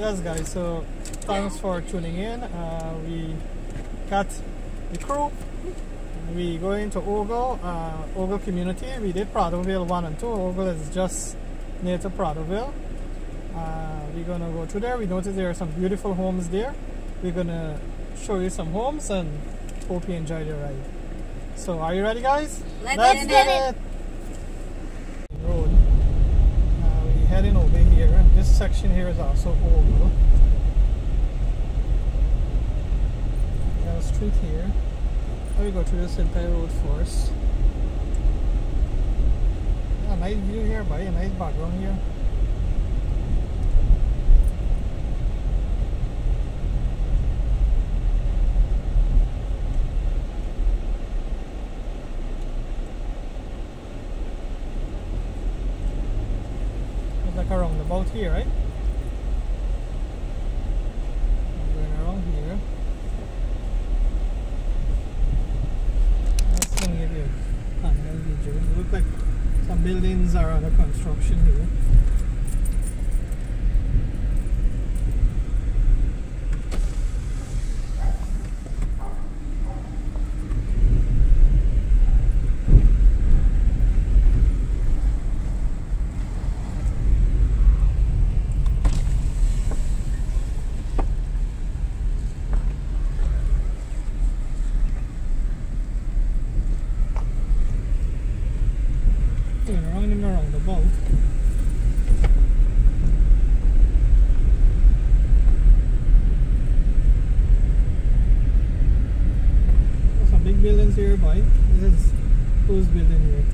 yes guys so thanks for tuning in. Uh, we got the crew. We going to Ogle uh, Ogle community. We did Pradoville 1 and 2 Ogle is just near to Pradoville uh, we're gonna go through there. We noticed there are some beautiful homes there. We're gonna show you some homes and hope you enjoy the ride. So are you ready guys? Let's get it. road uh, we heading over here and this section here is also Ogle got a street here. Let me go through this entire road first yeah, nice view here buddy. A nice background here It's like a here, right? Going around here. That's gonna give you a panel video. It look like some buildings are under construction here. Going around and around the boat. There's some big buildings boy. This is who's building here?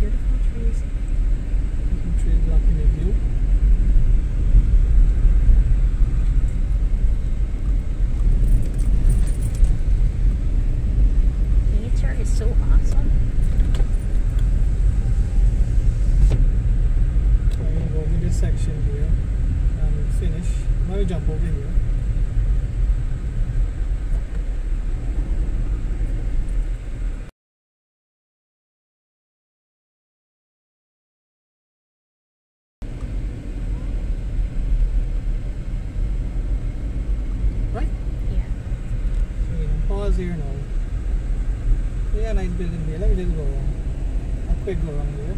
Beautiful trees. Some trees blocking the view. Nature is so awesome. I'm gonna go over this section here and finish. Now we jump over here. Right? Yeah. So we can pause here now. Yeah, nice building here. Let me just go around. A quick go around here.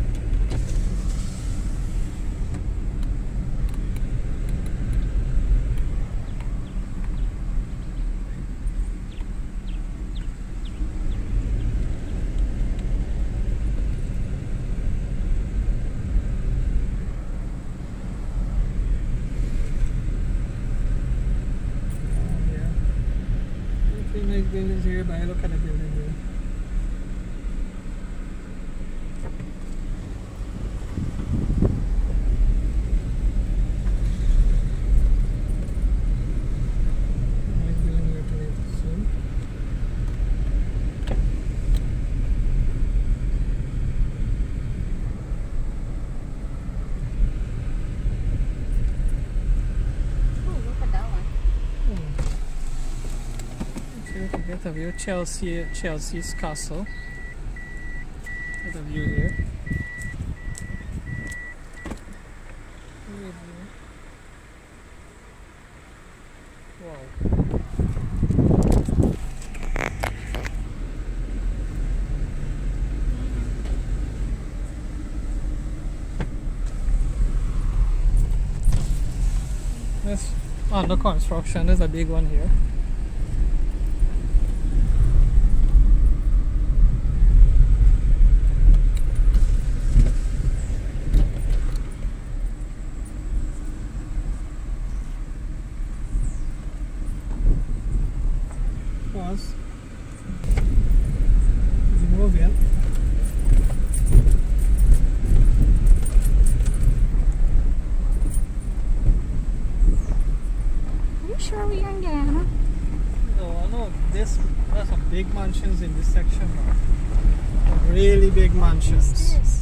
Around here. Pretty nice buildings here, but I look at the building here. Nice building here today soon. Oh, look at that one. Okay, we get a view Chelsea Chelsea's castle. Get a view here. Wow. This under ah, construction. There's a big one here. Pause. Move in. Are you sure we are in Guyana? No, no, this there's some big mansions in this section. Man. Really big mansions.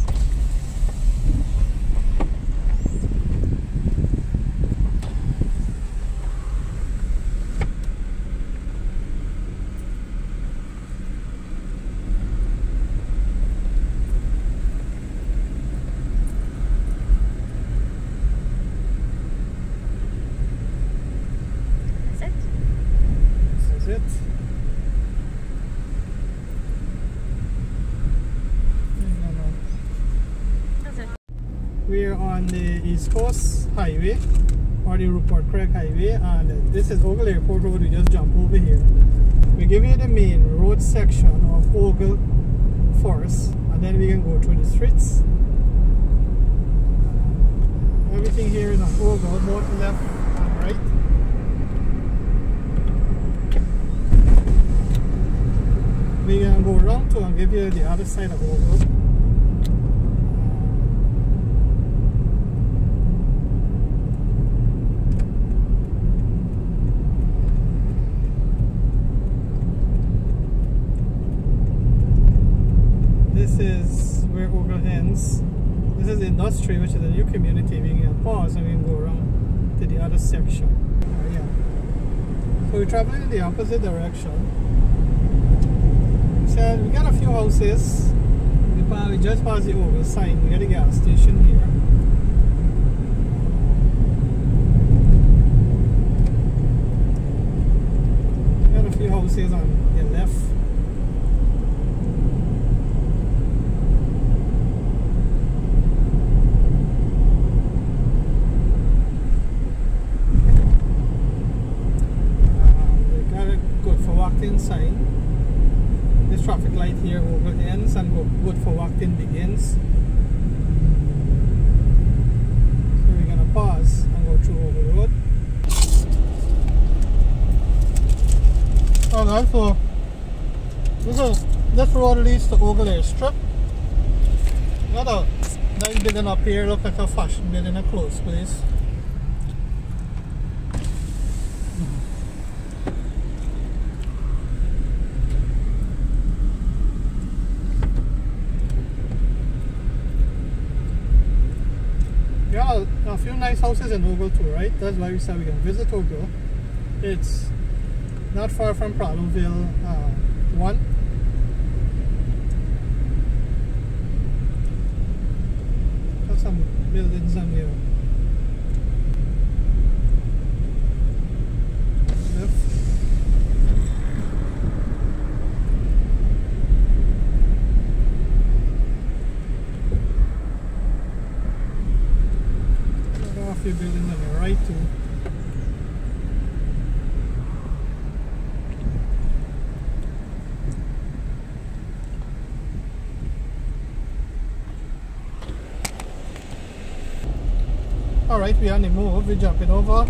Highway or the Rupert Craig Highway and this is Ogle Airport Road. We just jump over here. We give you the main road section of Ogle first and then we can go through the streets. Everything here is on Ogle both left and right. We can go around to and give you the other side of Ogle this is where Ogle ends. Industry, which is a new community. We can pause and we can go around to the other section. Uh, yeah. So we're traveling in the opposite direction. So we got a few houses. We, we just passed the Ogle sign. We got a gas station here. We got a few houses on the left. walking sign. This traffic light here over ends and go good for walking begins. So we're gonna pause and go through over the road. Alright, so this is this to Ogle Strip. Got a nice building up here, look like a fashion building, a close place. Yeah, a few nice houses in Ogle too, right? That's why we said we can visit Ogle. It's not far from Pradoville uh, 1. Got some buildings on here. Left. Got a few buildings on the right too. Alright, we the move. We're jumping over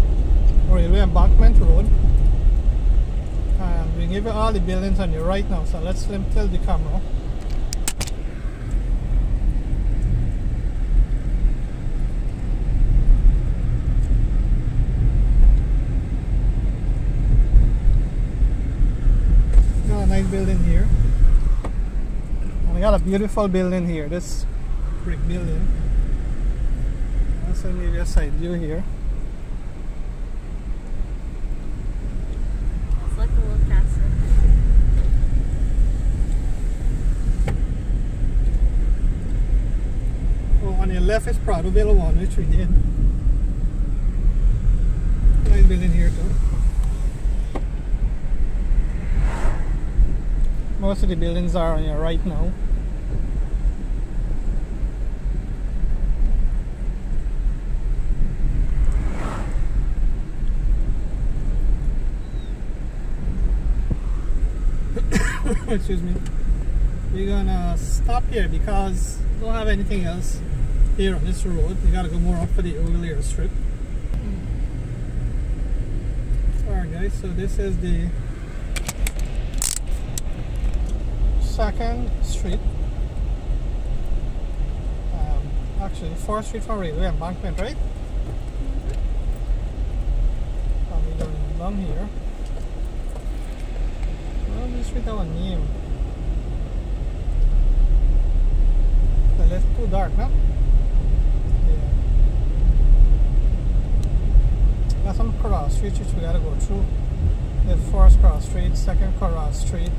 Railway Embankment Road. And we give you all the buildings on your right now. So let's let me tilt the camera. Got a nice building here. And we got a beautiful building here. This brick building. That's an area side view here. It's like a little castle. Oh, on your left is Pradoville 1, which we did. Nice building here too. Most of the buildings are on your right now. Excuse me. We're gonna stop here because we don't have anything else here on this road. We gotta go more up for the earlier strip. Alright guys, so this is the second street. Um, actually, fourth street from railway embankment, right? We're going down here. Have a name. Well, it's too dark, no? Yeah. Got some cross streets which we gotta go through. The first cross street, second cross street.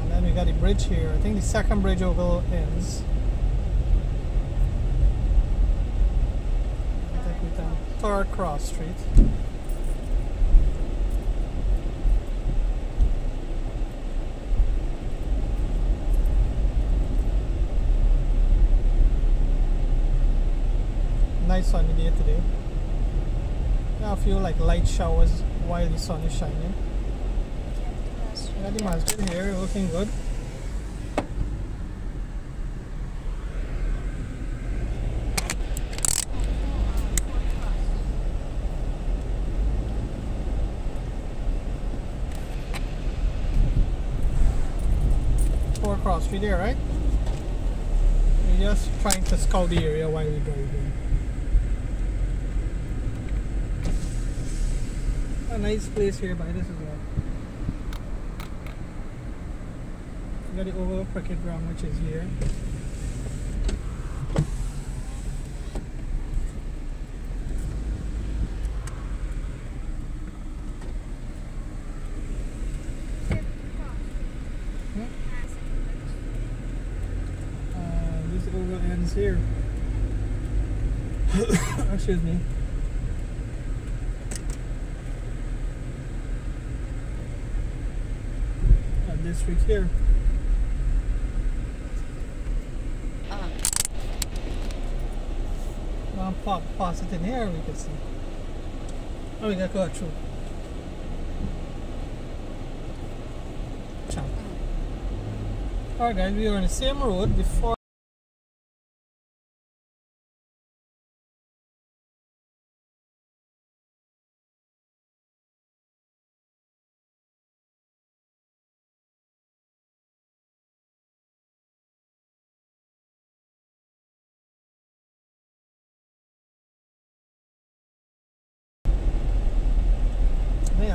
And then we got the bridge here. I think the second bridge over ends. I think we done third cross street. Nice sunny day today. I feel like light showers while the sun is shining. Yeah, the masjid here looking good. Four cross street there, right? We're just trying to scout the area while we're driving. Nice place here by this as well. We got the oval cricket ground which is here. Uh, this oval ends here. Excuse me. At this street here. Uh, Now pop, pass it in here, we can see. Oh, we got to go through. Champ. Alright guys, we are on the same road before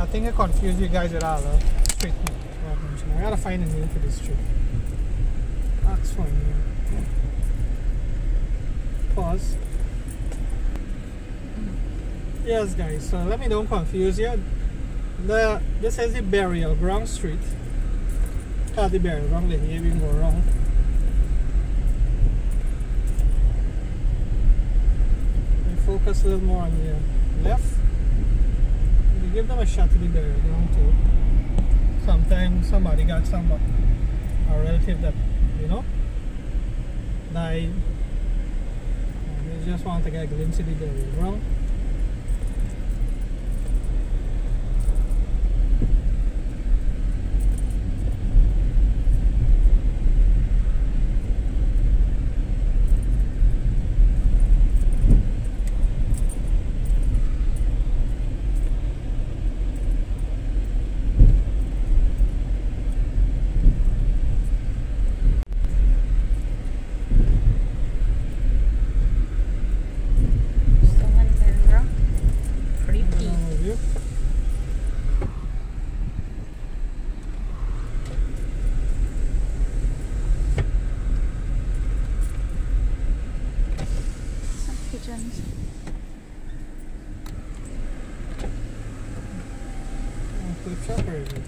I think I confused you guys at all street name. I gotta find a name for this street. Oxford name. Pause. Yes guys, so let me don't confuse you. The this is the burial ground street. Uh, the burial ground here we go around. We focus a little more on the left. Give them a shot to the burial ground too. Sometimes somebody got some uh, a relative that you know died. And they just want to get a glimpse of the burial ground. still in there, Pretty Another peak. overview. Some pigeons. Oh, Flip shop or is it?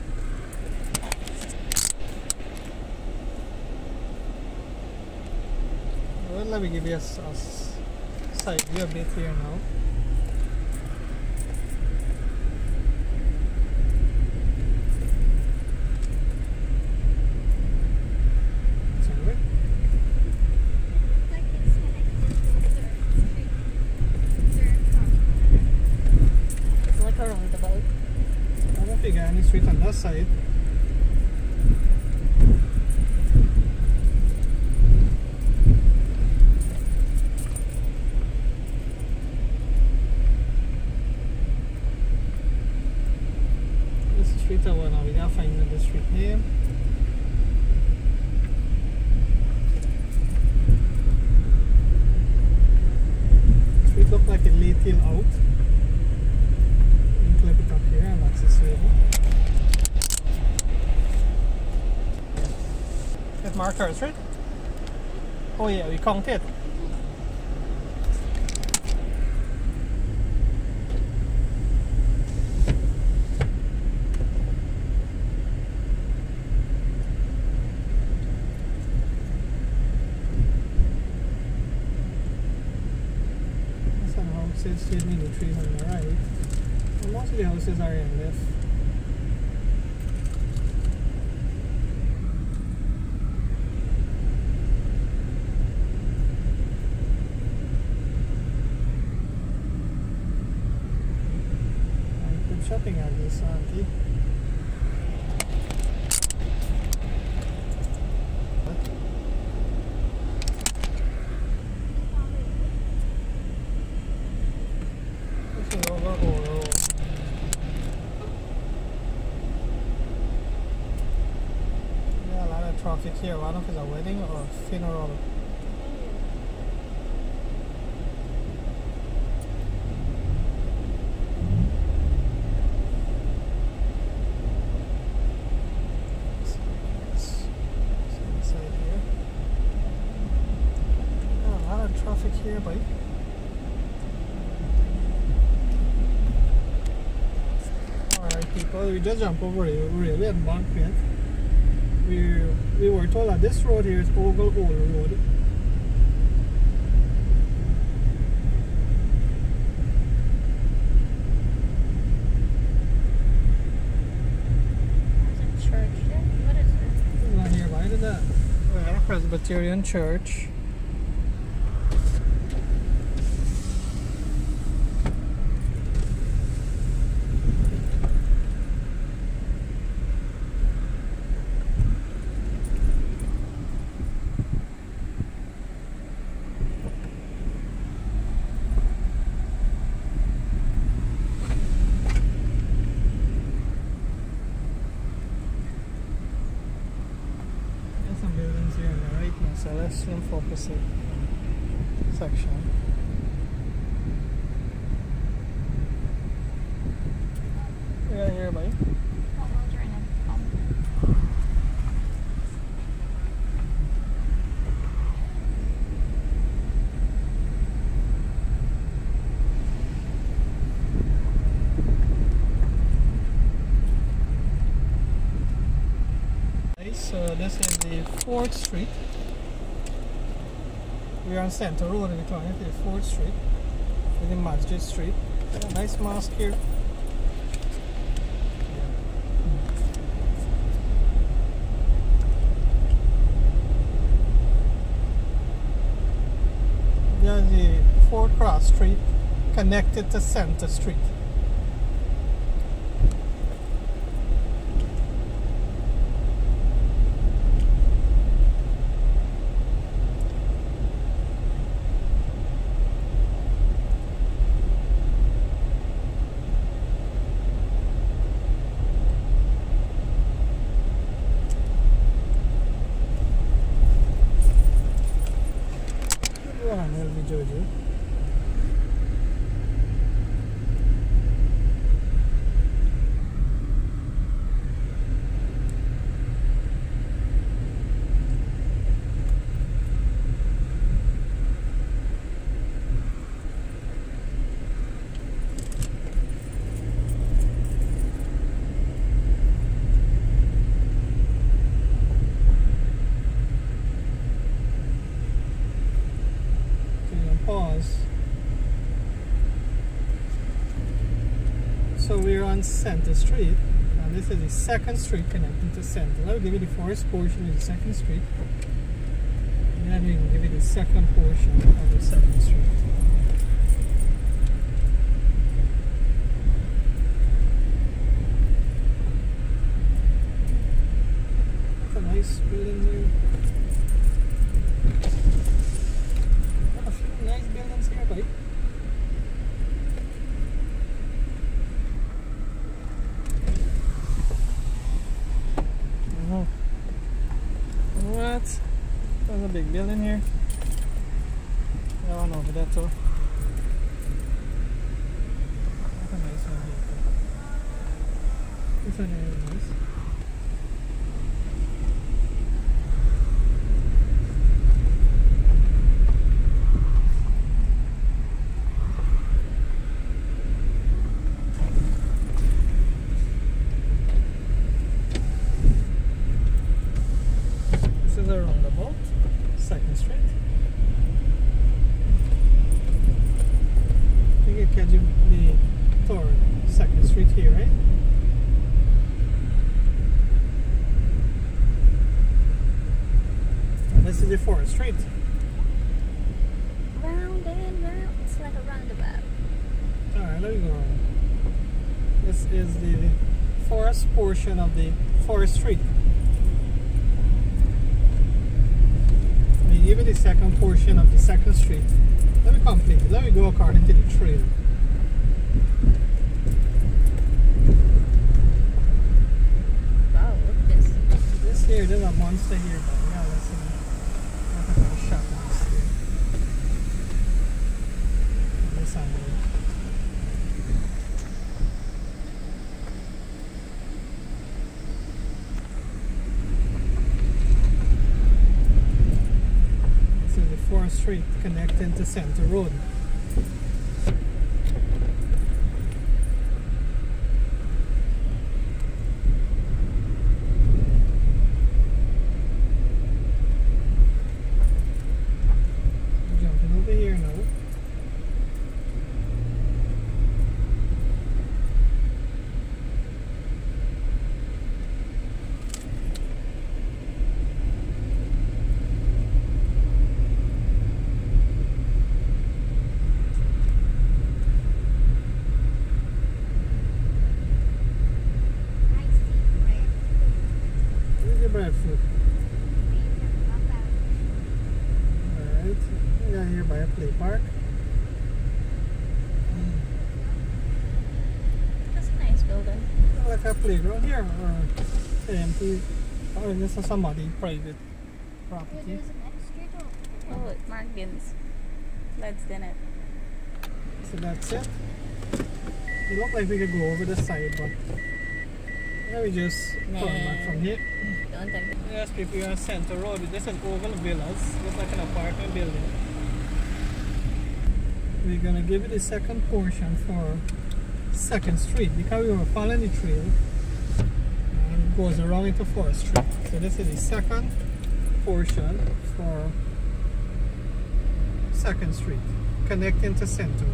Well, let me give you a side view a bit here now. It's all right. It's like a roundabout. I don't know if you got any street on that side. This is street I want now. We gotta find the street name. Street look like it lay till out. We can clip it up here and access it. Get markers, right? Oh yeah, we count it. Some houses still need the trees on the right. Well, most of the houses are in left. shopping at this, auntie. This is over Oro Road. Yeah, a lot of traffic here. I don't know if it's a wedding or a funeral. It's- it's inside here. Yeah, a lot of traffic here, buddy. Alright people, we just jump over a railway embankment. We we were told that this road here is Ogle Old Road. There's a church there. What is it? This one here, why that? Well, Presbyterian Church. There's some buildings here on the right now, so let's zoom focus it section. Yeah, here, buddy. Oh, well, during a- um, So this is the Fourth Street. We're on Center Road in turning the Fourth Street. With the Masjid Street. Yeah, nice mosque here. There's the Fort Cross Street connected to Center Street. Go on, LV Jojo. So you can pause. So we're on Center Street, and this is the second street connecting to Center. I'll give you the first portion of the second street, and then we can give you the second portion of the second street. It's a nice building here. Got a few nice buildings here, buddy. Oh. What? There's a big building here. One over there too. That's 64 is straight. Round and round. It's like a roundabout. Alright, let me go around. This is the forest portion of the forest street. I mean, even the second portion of the second street. Let me complete it. Let me go according to the trail. Wow, look at this. This here, there's a monster here, Forest Street connecting to Center Road. Jumping over here now. Where's the breadfruit? Alright. We got here by a play park. That's a nice building. Like a playground here or empty or this is somebody private property. Oh, look, Margins. Let's din it. So that's it. It looked like we could go over the side, but let me just turn back from here. Don't think. Yes, people, you're on Center Road. This is Oval Villas. Looks like an apartment building. We're gonna give it a second portion for Second Street because we were following the trail and it goes around into Forest Street. So this is the second portion for Second Street connecting to Center Road.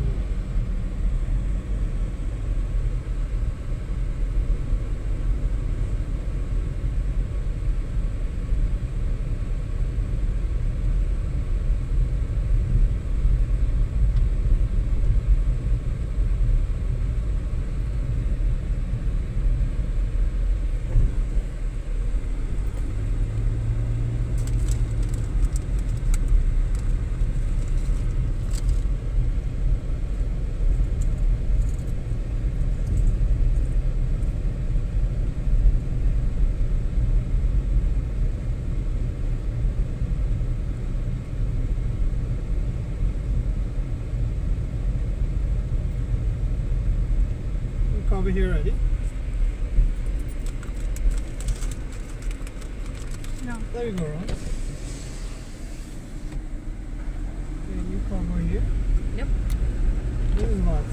Look over here already. No. There we go, Ron. Okay, you come over here. Yep. This is what?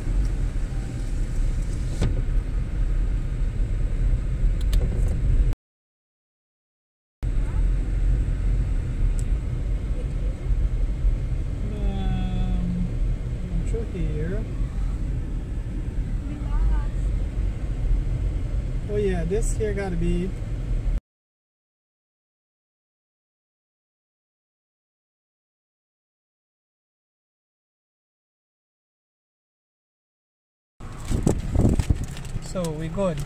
Um, through here. Oh yeah, this here gotta be So we good.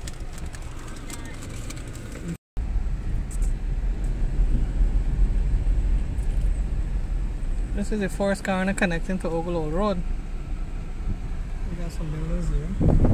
This is the Forest Corner connecting to Ogle Road. We got some buildings there.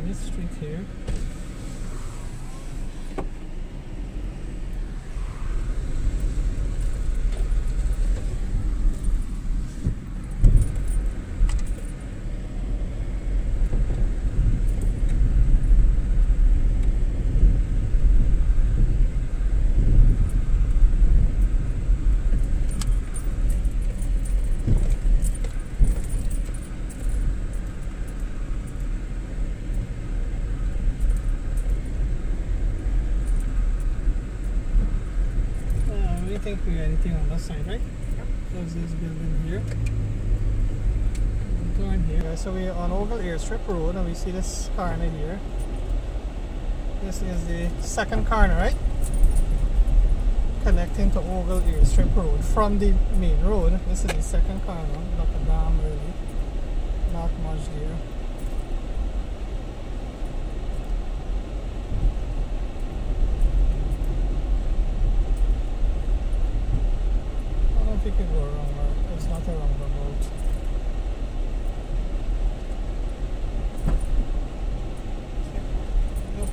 this street here. think anything on that side, right? Yep. There's this building here. Going here. So we're on Ogle Airstrip Road and we see this corner here. This is the second corner, right? Connecting to Ogle Airstrip Road from the main road. This is the second corner. Not a damn really. Not much there. I don't know if you can go wrong or it's not a roundabout. Nope.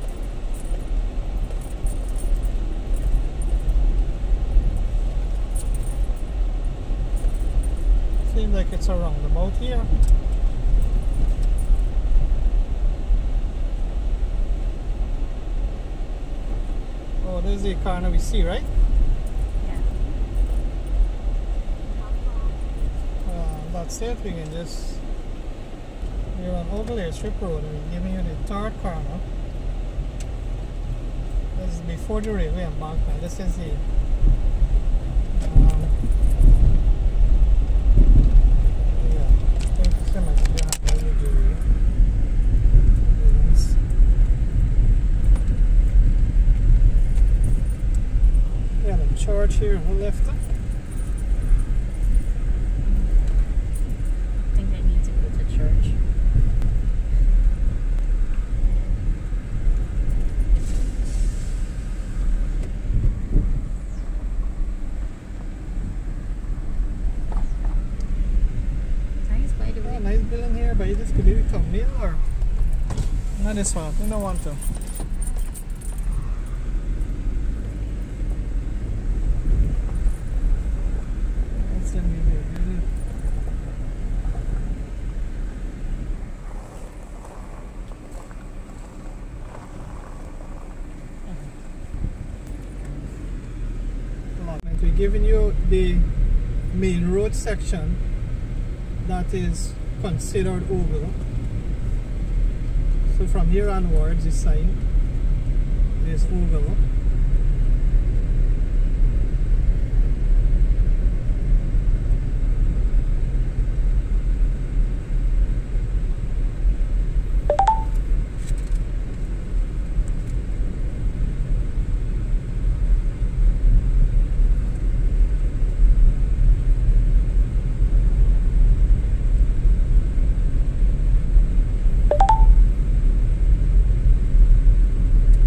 Seems like it's a roundabout here. Oh, there's the corner we see, right? Yeah. Uh, that's it. We can just we're on Ogle Airstrip Road and we're giving you the third corner. This is before the railway embankment. This is the um, yeah, I think it's similar to the railway jury. Buildings. Yeah, the church here on left. I think they need to go to church. Nice, by the ah, way. nice building here, but this could be the company or not this one. We don't want to. That's the new building. Allotment. We're giving you the main road section that is considered oval. So from here onwards, this sign is oval.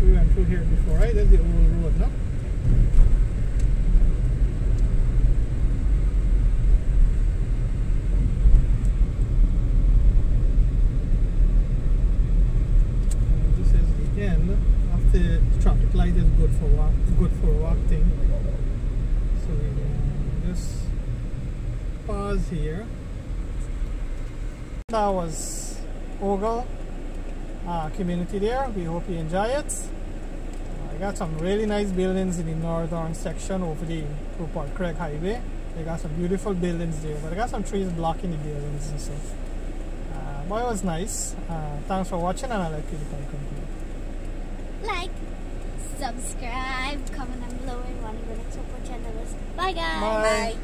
We went through here before, right? That's the old road, no? And this is the end of the traffic light is good for walk, good for walking. So we uh, just pause here. That was Ogle uh, community there. We hope you enjoy it. Uh, I got some really nice buildings in the northern section over the Rupert Craig Highway. They got some beautiful buildings there, but I got some trees blocking the buildings and stuff. Uh, but it was nice. Uh, thanks for watching, and I'll let PewDiePie conclude. like, subscribe, comment down below, and want to go next support channel. Bye guys. Bye.